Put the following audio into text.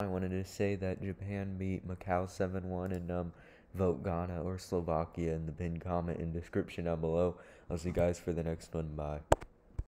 I wanted to say that Japan beat Macau 7 1 and um, vote Ghana or Slovakia in the pinned comment and description down below. I'll see you guys for the next one. Bye.